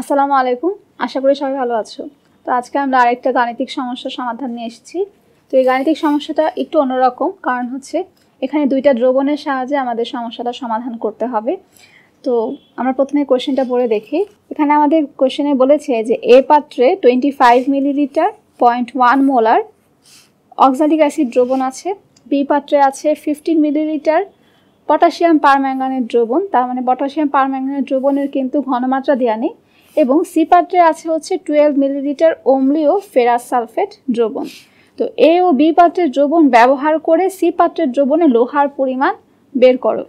আসসালামু আলাইকুম। আশা করি সবাই ভালো আছো। তো আজকে আমরা আরেকটা গাণিতিক সমস্যার সমাধান নিয়ে এসেছি। তো এই গাণিতিক সমস্যাটা একটু অন্যরকম, কারণ হচ্ছে এখানে দুইটা দ্রবণের সাহায্যে আমাদের সমস্যাটা সমাধান করতে হবে। তো আমরা প্রথমে কোশ্চেনটা পড়ে দেখি। এখানে আমাদের কোশ্চেনে বলেছে যে এ পাত্রে twenty five milliliter point one molar oxalic acid দ্রবণ আছে বি পাত্রে আছে ফিফটিন মিলিলিটার পটাশিয়াম পারম্যাঙ্গানের দ্রবণ। তার মানে পটাশিয়াম পারম্যাঙ্গানের দ্রবণের কিন্তু ঘনমাত্রা দেওয়া নেই। এবং সি পাত্রে আছে হচ্ছে টুয়েলভ মিলিলিটার অম্লীয় ফেরাস সালফেট দ্রবণ। তো এ ও বি পাত্রের দ্রবণ ব্যবহার করে সি পাত্রের দ্রবণে লোহার পরিমাণ বের করো।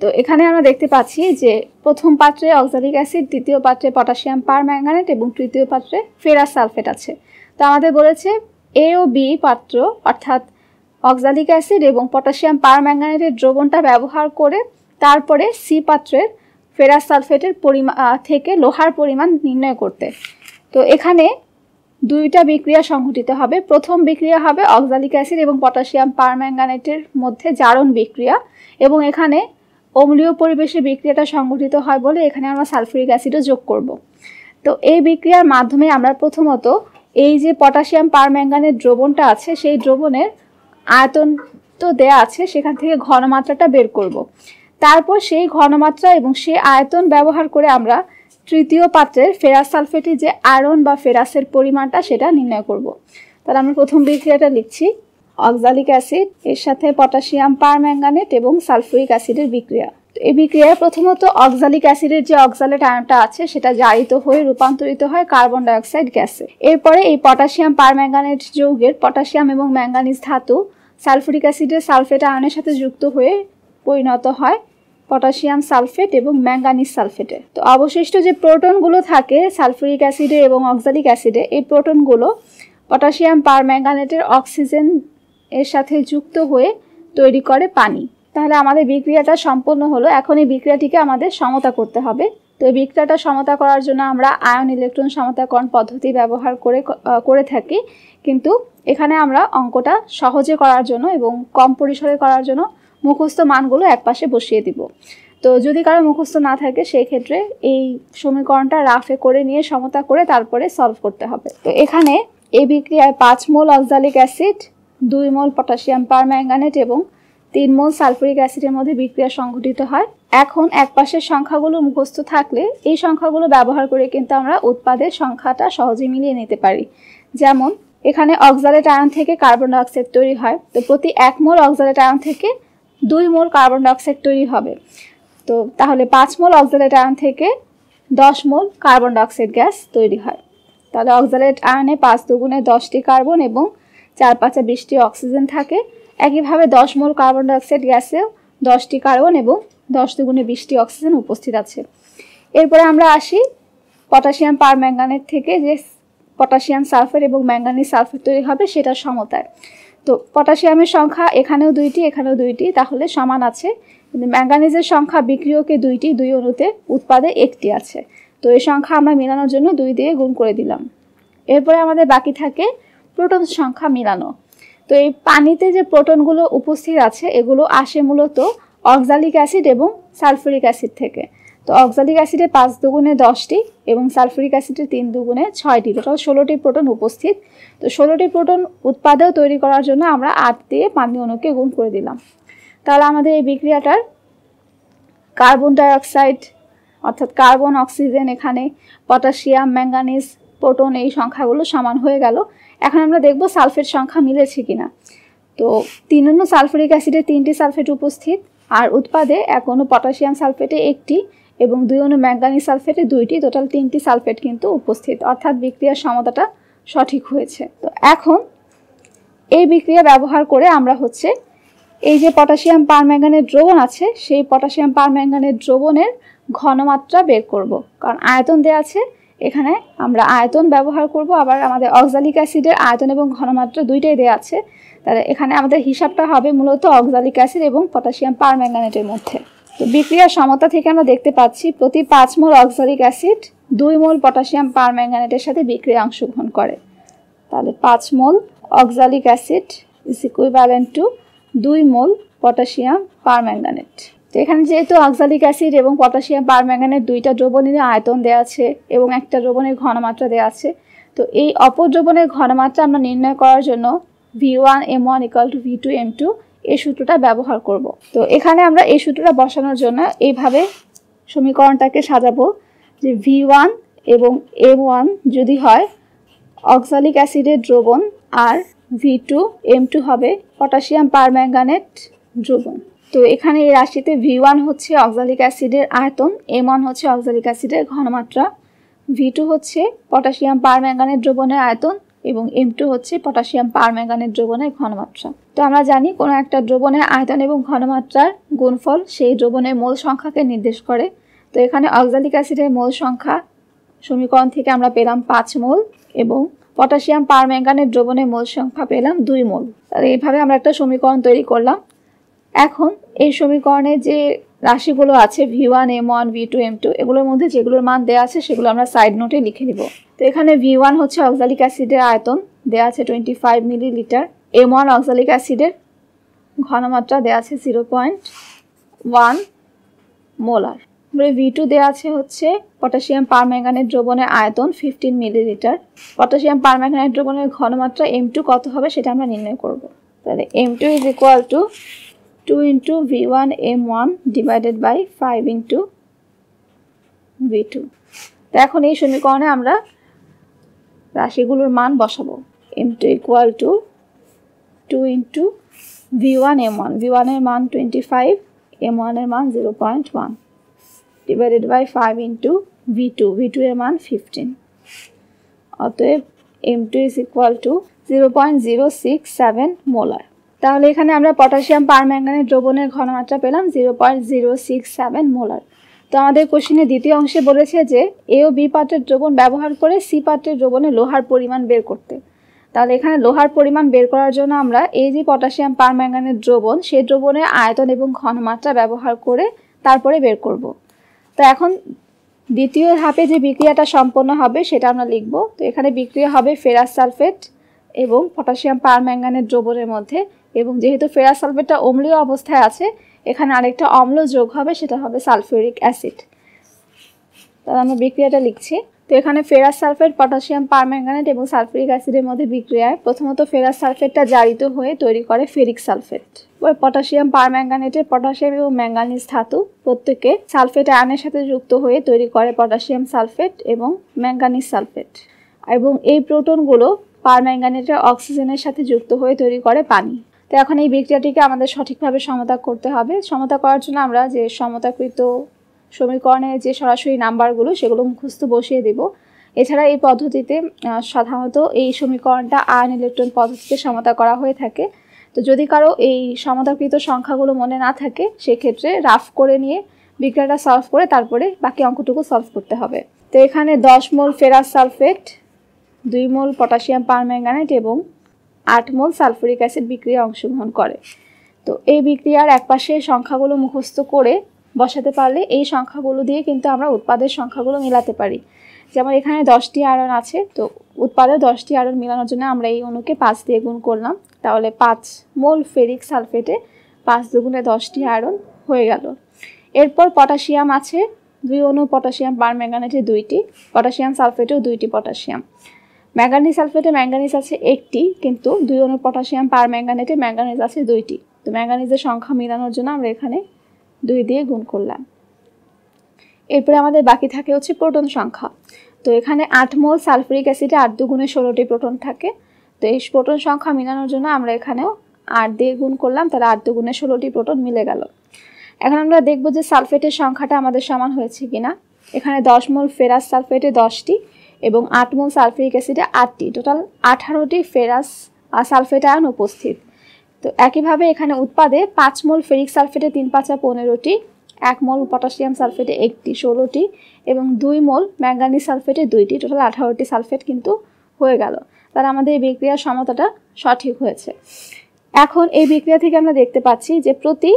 তো এখানে আমরা দেখতে পাচ্ছি যে প্রথম পাত্রে অক্সালিক অ্যাসিড দ্বিতীয় পাত্রে পটাশিয়াম পারম্যাঙ্গানেট এবং তৃতীয় পাত্রে ফেরাস সালফেট আছে। তো আমাদের বলেছে এ ও বি পাত্র, অর্থাৎ অক্সালিক অ্যাসিড এবং পটাশিয়াম পারম্যাঙ্গানেটের দ্রবণটা ব্যবহার করে তারপরে সি পাত্রের ফেরাস সালফেটের পরিমাণ থেকে লোহার পরিমাণ নির্ণয় করতে। তো এখানে দুইটা বিক্রিয়া সংঘটিত হবে। প্রথম বিক্রিয়া হবে অক্সালিক অ্যাসিড এবং পটাশিয়াম পারম্যাঙ্গানেটের মধ্যে জারণ বিক্রিয়া এবং এখানে অম্লীয় পরিবেশে বিক্রিয়াটা সংঘটিত হয় বলে এখানে আমরা সালফিউরিক অ্যাসিডও যোগ করব। তো এই বিক্রিয়ার মাধ্যমে আমরা প্রথমত এই যে পটাশিয়াম পারম্যাঙ্গানের দ্রবণটা আছে, সেই দ্রবণের আয়তন তো দেয়া আছে, সেখান থেকে ঘনমাত্রাটা বের করব। তারপর সেই ঘনমাত্রা এবং সেই আয়তন ব্যবহার করে আমরা তৃতীয় পাত্রের ফেরাস সালফেটের যে আয়রন বা ফেরাসের পরিমাণটা সেটা নির্ণয় করব। তাহলে আমরা প্রথম বিক্রিয়াটা লিখছি। অক্সালিক অ্যাসিড, এর সাথে পটাশিয়াম, পারম্যাঙ্গানেট এবং সালফুরিক অ্যাসিডের বিক্রিয়া। এই বিক্রিয়ায় প্রথমত অক্সালিক অ্যাসিডের যে অক্সালেট আয়নটা আছে, সেটা জারিত হয়ে রূপান্তরিত হয় কার্বন ডাইঅক্সাইড গ্যাসে। এরপরে এই পটাশিয়াম, পারম্যাঙ্গানেট যৌগের পটাশিয়াম এবং ম্যাঙ্গানিজ ধাতু সালফুরিক অ্যাসিডের সালফেট আয়নের সাথে যুক্ত হয়ে পরিণত হয়। পটাশিয়াম সালফেট এবং ম্যাঙ্গানিজ সালফেটে। তো অবশিষ্ট যে প্রোটনগুলো থাকে, সালফুরিক অ্যাসিডে এবং অক্সালিক অ্যাসিডে, এই প্রোটনগুলো পটাশিয়াম পারম্যাঙ্গানেটের অক্সিজেন এর সাথে যুক্ত হয়ে তৈরি করে পানি। তাহলে আমাদের বিক্রিয়াটা সম্পন্ন হলো। এখন এই বিক্রিয়াটিকে আমাদের সমতা করতে হবে। তো এই বিক্রিয়াটা সমতা করার জন্য আমরা আয়ন ইলেকট্রন সমতাকরণ পদ্ধতি ব্যবহার করে করে থাকি। কিন্তু এখানে আমরা অঙ্কটা সহজে করার জন্য এবং কম পরিসরে করার জন্য মুখস্থ মানগুলো একপাশে বসিয়ে দিব। তো যদি কারও মুখস্থ না থাকে সেই ক্ষেত্রে এই সমীকরণটা রাফে করে নিয়ে সমতা করে তারপরে সলভ করতে হবে। তো এখানে এই বিক্রিয়ায় পাঁচ মোল অক্সালিক অ্যাসিড, দুই মোল পটাশিয়াম পারম্যাঙ্গানেট এবং তিন মোল সালফুরিক অ্যাসিডের মধ্যে বিক্রিয়া সংঘটিত হয়। এখন এক পাশের সংখ্যাগুলো মুখস্থ থাকলে এই সংখ্যাগুলো ব্যবহার করে কিন্তু আমরা উৎপাদের সংখ্যাটা সহজে মিলিয়ে নিতে পারি। যেমন, এখানে অক্সালেট আয়ন থেকে কার্বন ডাইঅক্সাইড তৈরি হয়। তো প্রতি এক মোল অক্সালেট আয়ন থেকে দুই মোল কার্বন ডাইঅক্সাইড তৈরি হবে। তো তাহলে পাঁচ মোল অক্সালেট আয়ন থেকে দশ মোল কার্বন ডাইঅক্সাইড গ্যাস তৈরি হয়। তাহলে অক্সালেট আয়নে পাঁচ দুগুণে দশটি কার্বন এবং চার পাঁচে বিশটি অক্সিজেন থাকে। একইভাবে দশ মোল কার্বন ডাইঅক্সাইড গ্যাসেও দশটি কার্বন এবং দশ দুগুণে বিশটি অক্সিজেন উপস্থিত আছে। এরপরে আমরা আসি পটাশিয়াম পার ম্যাঙ্গানের থেকে যে পটাশিয়াম সালফেট এবং ম্যাঙ্গানিজ সালফেট তৈরি হবে সেটা সমতায়। তো পটাশিয়ামের সংখ্যা এখানেও দুইটি এখানেও দুইটি, তাহলে সমান আছে। কিন্তু ম্যাঙ্গানিজের সংখ্যা বিক্রিয়কে দুইটি, দুই অণুতে উৎপাদে একটি আছে। তো এই সংখ্যা আমরা মেলানোর জন্য দুই দিয়ে গুণ করে দিলাম। এরপরে আমাদের বাকি থাকে প্রোটন সংখ্যা মিলানো। তো এই পানিতে যে প্রোটনগুলো উপস্থিত আছে, এগুলো আসে মূলত অক্সালিক অ্যাসিড এবং সালফুরিক অ্যাসিড থেকে। তো অক্সালিক অ্যাসিডে পাঁচ দুগুণে দশটি এবং সালফুরিক অ্যাসিডে তিন দুগুণে ছয়টি। টোটাল ষোলোটি প্রোটন উপস্থিত। তো ষোলোটি প্রোটন উৎপাদেও তৈরি করার জন্য আমরা আট দিয়ে পানি অণুকে গুণ করে দিলাম। তাহলে আমাদের এই বিক্রিয়াটার কার্বন ডাইঅক্সাইড, অর্থাৎ কার্বন, অক্সিজেন এখানে, পটাশিয়াম ম্যাঙ্গানিজ প্রোটন এই সংখ্যাগুলো সমান হয়ে গেল। এখন আমরা দেখব সালফেট সংখ্যা মিলেছে কিনা। তো তিন অন্য সালফুরিক অ্যাসিডে তিনটি সালফেট উপস্থিত, আর উৎপাদে অণু পটাশিয়াম সালফেটে একটি এবং দুই অণু ম্যাঙ্গানিজ সালফেটে দুইটি, টোটাল তিনটি সালফেট কিন্তু উপস্থিত। অর্থাৎ বিক্রিয়ার সমতাটা সঠিক হয়েছে। তো এখন এই বিক্রিয়া ব্যবহার করে আমরা হচ্ছে এই যে পটাশিয়াম পারম্যাঙ্গানের দ্রবণ আছে, সেই পটাশিয়াম পারম্যাঙ্গানের দ্রবণের ঘনমাত্রা বের করব। কারণ আয়তন দেওয়া আছে, এখানে আমরা আয়তন ব্যবহার করব, আবার আমাদের অক্সালিক অ্যাসিডের আয়তন এবং ঘনমাত্রা দুইটাই দেওয়া আছে। তাহলে এখানে আমাদের হিসাবটা হবে মূলত অক্সালিক অ্যাসিড এবং পটাশিয়াম পারম্যাঙ্গানেটের মধ্যে। তো বিক্রিয়ার সমতা থেকে আমরা দেখতে পাচ্ছি প্রতি পাঁচ মোল অক্সালিক অ্যাসিড দুই মোল পটাশিয়াম পারম্যাঙ্গানেটের সাথে বিক্রিয়া অংশগ্রহণ করে। তাহলে পাঁচ mole oxalic acid is equivalent to দুই মোল পটাশিয়াম পারম্যাঙ্গানেট তো এখানে যেহেতু অক্সালিক অ্যাসিড এবং পটাশিয়াম পারম্যাঙ্গানের দুইটা দ্রবণের আয়তন দেওয়া আছে এবং একটা দ্রবণের ঘনমাত্রা দেওয়া আছে, তো এই অপর দ্রবণের ঘনমাত্রা আমরা নির্ণয় করার জন্য V one M one equal to V two M two এই সূত্রটা ব্যবহার করব। তো এখানে আমরা এই সূত্রটা বসানোর জন্য এইভাবে সমীকরণটাকে সাজাবো যে ভি ওয়ান এবং এম ওয়ান যদি হয় অক্সালিক অ্যাসিডের দ্রবণ আর ভি টু এম টু হবে পটাশিয়াম পারম্যাঙ্গানেট দ্রবণ। তো এখানে এই রাশিতে ভি ওয়ান হচ্ছে অক্সালিক অ্যাসিডের আয়তন এম ওয়ান হচ্ছে অক্সালিক অ্যাসিডের ঘনমাত্রা ভি টু হচ্ছে পটাশিয়াম পারম্যাঙ্গানেট দ্রবণের আয়তন এবং এম টু হচ্ছে পটাশিয়াম পারম্যাঙ্গানেট দ্রবণের ঘনমাত্রা। তো আমরা জানি কোনো একটা দ্রবণের আয়তন এবং ঘনমাত্রার গুণফল সেই দ্রবণের মোল সংখ্যাকে নির্দেশ করে। তো এখানে অক্সালিক অ্যাসিডের মোল সংখ্যা সমীকরণ থেকে আমরা পেলাম পাঁচ মোল এবং পটাশিয়াম পারম্যাঙ্গানের দ্রবণের মোল সংখ্যা পেলাম দুই মোল। এইভাবে আমরা একটা সমীকরণ তৈরি করলাম। এখন এই সমীকরণে যে রাশিগুলো আছে V one M one V two M two এগুলোর মধ্যে যেগুলোর মান দেওয়া আছে সেগুলো আমরা সাইড নোটে লিখে নিব। তো এখানে ভি ওয়ান হচ্ছে অক্সালিক অ্যাসিডের আয়তন দেওয়া আছে twenty five millilitre M one oxalic অ্যাসিডের ঘনমাত্রা দেওয়া আছে জিরো পয়েন্ট ওয়ান মোলার তারপরে ভি টু দেওয়া আছে হচ্ছে পটাশিয়াম পারম্যাঙ্গানের দ্রবণের আয়তন ফিফটিন মিলিলিটার পটাশিয়াম পারম্যাঙ্গানের দ্রবণের ঘনমাত্রা এম টু কত হবে সেটা আমরা নির্ণয় করব। তাহলে M two is equal to two into V one M one divided by five into V two তো এখন এই সমীকরণে আমরা রাশিগুলোর মান বসাবো। M two equal to two into V one M one V ওয়ানের মান টোয়েন্টি ফাইভ এম ওয়ানের মান zero point one divided by five into V two V two এর মান ফিফটিন অতএব M two is equal to zero point zero six seven molar তাহলে এখানে আমরা পটাশিয়াম পারম্যাঙ্গানের দ্রবণের ঘনমাত্রা পেলাম zero point zero six seven molar. তো আমাদের কোশ্চিনের দ্বিতীয় অংশে বলেছে যে এ ও বি পাত্রের দ্রবণ ব্যবহার করে সি পাত্রের দ্রবণে লোহার পরিমাণ বের করতে। তাহলে এখানে লোহার পরিমাণ বের করার জন্য আমরা এই যে পটাশিয়াম পারম্যাঙ্গানের দ্রবণ, সেই দ্রবণের আয়তন এবং ঘনমাত্রা ব্যবহার করে তারপরে বের করব। তো এখন দ্বিতীয় ধাপে যে বিক্রিয়াটা সম্পন্ন হবে সেটা আমরা লিখব। তো এখানে বিক্রিয়া হবে ফেরাস সালফেট এবং পটাশিয়াম পারম্যাঙ্গানের দ্রবণের মধ্যে। এবং যেহেতু ফেরাস সালফেটটা অম্লীয় অবস্থায় আছে, এখানে আরেকটা অম্ল যোগ হবে, সেটা হবে সালফিউরিক অ্যাসিড। তাহলে আমরা বিক্রিয়াটা লিখছি। তো এখানে ফেরাস সালফেট পটাশিয়াম, পারম্যাঙ্গানেট এবং সালফিউরিক অ্যাসিডের মধ্যে বিক্রিয়ায় প্রথমত ফেরাস সালফেটটা জারিত হয়ে তৈরি করে ফেরিক সালফেট। ওই পটাশিয়াম, পারম্যাঙ্গানেটের পটাশিয়াম এবং ম্যাঙ্গানিজ ধাতু প্রত্যেকে সালফেট আয়নের সাথে যুক্ত হয়ে তৈরি করে পটাশিয়াম সালফেট এবং ম্যাঙ্গানিজ সালফেট। এবং এই প্রোটনগুলো পারম্যাঙ্গানেটের অক্সিজেনের সাথে যুক্ত হয়ে তৈরি করে পানি। তো এখন এই বিক্রিয়াটিকে আমাদের সঠিকভাবে সমতা করতে হবে। সমতা করার জন্য আমরা যে সমতাকৃত সমীকরণে যে সরাসরি নাম্বারগুলো, সেগুলো মুখস্থ বসিয়ে দেব। এছাড়া এই পদ্ধতিতে সাধারণত এই সমীকরণটা আয়ন ইলেকট্রন পদ্ধতিতে সমতা করা হয়ে থাকে। তো যদি কারও এই সমতাকৃত সংখ্যাগুলো মনে না থাকে, সেক্ষেত্রে রাফ করে নিয়ে বিক্রিয়াটা সলভ করে তারপরে বাকি অঙ্কটুকু সলভ করতে হবে। তো এখানে দশ মোল ফেরাস সালফেট, দুই মোল পটাশিয়াম পারম্যাঙ্গানেট এবং আট মোল সালফুরিক অ্যাসিড বিক্রিয়া অংশগ্রহণ করে। তো এই বিক্রিয়ার একপাশে সংখ্যাগুলো মুখস্থ করে বসাতে পারলে এই সংখ্যাগুলো দিয়ে কিন্তু আমরা উৎপাদের সংখ্যাগুলো মিলাতে পারি। যেমন এখানে দশটি আয়রন আছে, তো উৎপাদের দশটি আয়রন মেলানোর জন্য আমরা এই অণুকে পাঁচ দিয়ে গুণ করলাম। তাহলে পাঁচ মোল ফেরিক সালফেটে পাঁচ দুগুণে দশটি আয়রন হয়ে গেল। এরপর পটাশিয়াম আছে, দুই অণু পটাশিয়াম বার পারম্যাঙ্গানেটে দুইটি, পটাশিয়াম সালফেটেও দুইটি পটাশিয়াম। ম্যাঙ্গানিজ সালফেটে ম্যাঙ্গানিজ আছে একটি, কিন্তু দুই অনু পটাশিয়াম পার ম্যাঙ্গানেটে ম্যাঙ্গানিজ আছে দুইটি। তো ম্যাঙ্গানিজের সংখ্যা মেলানোর জন্য আমরা এখানে দুই দিয়ে গুণ করলাম। এরপরে আমাদের বাকি থাকে হচ্ছে প্রোটন সংখ্যা। তো এখানে আট মোল সালফুরিক অ্যাসিডে আট দুগুণে ষোলোটি প্রোটন থাকে। তো এই প্রোটন সংখ্যা মেলানোর জন্য আমরা এখানেও আট দিয়ে গুণ করলাম, তাহলে আট দুগুণে ষোলোটি প্রোটন মিলে গেল। এখন আমরা দেখব যে সালফেটের সংখ্যাটা আমাদের সমান হয়েছে কিনা। এখানে দশ মোল ফেরাস সালফেটে দশটি এবং আট মোল সালফিউরিক অ্যাসিডে আটটি। টোটাল আঠারোটি ফেরাস সালফেট আয়ন উপস্থিত। তো একইভাবে এখানে উৎপাদে পাঁচ মোল ফেরিক সালফেটে তিন পাঁচা পনেরোটি, এক মোল পটাশিয়াম সালফেটে একটি ষোলোটি এবং দুই মোল ম্যাঙ্গানিজ সালফেটে দুইটি। টোটাল আঠারোটি সালফেট কিন্তু হয়ে গেল। তার আমাদের এই বিক্রিয়ার সমতাটা সঠিক হয়েছে। এখন এই বিক্রিয়া থেকে আমরা দেখতে পাচ্ছি যে প্রতি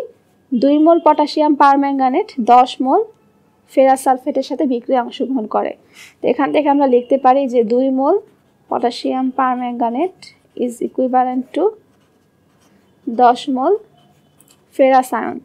দুই মোল পটাশিয়াম পার ম্যাঙ্গানেট দশ মোল ফেরাস সালফেটের সাথে বিক্রিয়া অংশগ্রহণ করে। তো এখান থেকে আমরা লিখতে পারি যে দুই mole potassium permanganate is equivalent to দশ মোল ফেরাস আয়ন।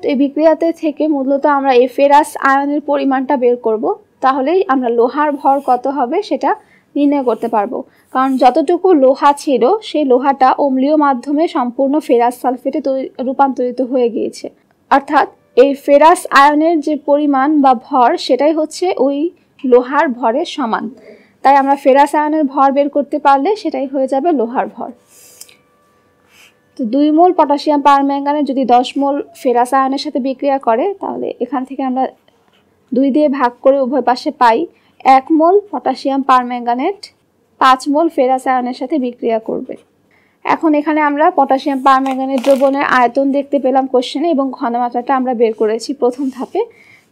তো এই বিক্রিয়াতে থেকে মূলত আমরা এই ফেরাস আয়নের পরিমাণটা বের করব, তাহলেই আমরা লোহার ভর কত হবে সেটা নির্ণয় করতে পারব। কারণ যতটুকু লোহা ছিল, সেই লোহাটা অম্লীয় মাধ্যমে সম্পূর্ণ ফেরাস সালফেটে রূপান্তরিত হয়ে গিয়েছে। অর্থাৎ এই ফেরাস আয়নের যে পরিমাণ বা ভর, সেটাই হচ্ছে ওই লোহার ভরের সমান। তাই আমরা ফেরাস আয়নের ভর বের করতে পারলে সেটাই হয়ে যাবে লোহার ভর। তো দুই মোল পটাশিয়াম পারম্যাঙ্গানেট যদি দশ মোল ফেরাস আয়নের সাথে বিক্রিয়া করে, তাহলে এখান থেকে আমরা দুই দিয়ে ভাগ করে উভয় পাশে পাই এক মোল পটাশিয়াম পারম্যাঙ্গানেট পাঁচ মোল ফেরাস আয়নের সাথে বিক্রিয়া করবে। এখন এখানে আমরা পটাশিয়াম পারম্যাঙ্গানের দ্রবণের আয়তন দেখতে পেলাম কোশ্চেনে এবং ঘনমাত্রাটা আমরা বের করেছি প্রথম ধাপে।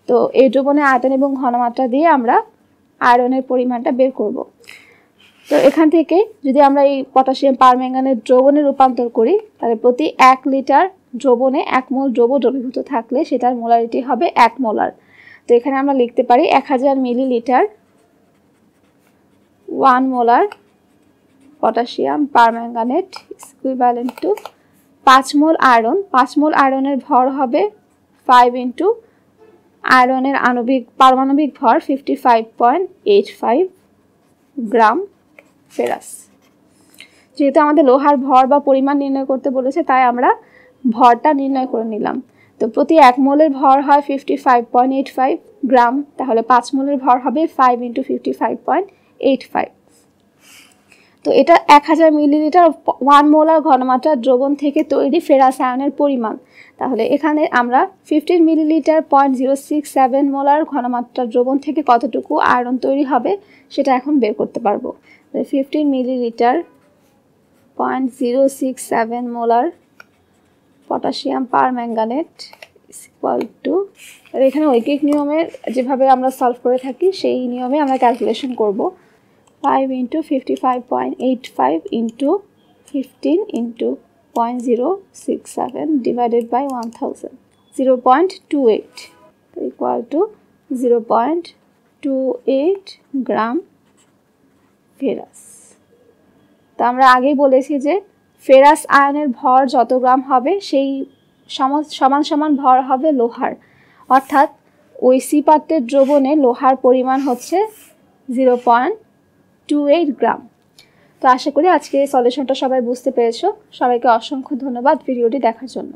তো এই দ্রবণের আয়তন এবং ঘনমাত্রা দিয়ে আমরা আয়রনের পরিমাণটা বের করব। তো এখান থেকে যদি আমরা এই পটাশিয়াম পারম্যাঙ্গানের দ্রবণে রূপান্তর করি, তাহলে প্রতি এক লিটার দ্রবণে এক মোল দ্রব দ্রবীভূত থাকলে সেটার মোলারিটি হবে এক মোলার। তো এখানে আমরা লিখতে পারি এক হাজার millilitre one molar potassium, permanganate equivalent to পাঁচ মোল আয়রন। পাঁচ মোল আয়রনের ভর হবে ফাইভ ইন্টু আয়রনের আণবিক পারমাণবিক ভর fifty five point eight five gram ferrous. যেহেতু আমাদের লোহার ভর বা পরিমাণ নির্ণয় করতে বলেছে, তাই আমরা ভরটা নির্ণয় করে নিলাম। তো প্রতি এক মোলের ভর হয় fifty five point eight five gram, তাহলে পাঁচ মোলের ভর হবে five into fifty five point eight five তো এটা এক হাজার মিলিলিটার ওয়ান মোলার ঘনমাত্রার দ্রবণ থেকে তৈরি ফেরাস আয়নের পরিমাণ। তাহলে এখানে আমরা fifteen millilitre point zero six seven molar ঘনমাত্রার দ্রবণ থেকে কতটুকু আয়রন তৈরি হবে সেটা এখন বের করতে পারব। Fifteen millilitre point zero six seven molar potassium permanganate equal to এখানে ঐকিক নিয়মের যেভাবে আমরা সলভ করে থাকি, সেই নিয়মে আমরা ক্যালকুলেশন করব। Five into fifty five point eight five into fifteen into point zero six seven divided by one thousand zero point two eight equal to zero point two eight gram ferrous তো আমরা আগেই বলেছি যে ferrous আয়নের ভর যত গ্রাম হবে, সেই সমান সমান ভর হবে লোহার। অর্থাৎ ওই সি পাত্রের দ্রবণে লোহার পরিমাণ হচ্ছে zero point two eight gram. তো আশা করি আজকে এই সলিউশনটা সবাই বুঝতে পেরেছ। সবাইকে অসংখ্য ধন্যবাদ ভিডিওটি দেখার জন্য।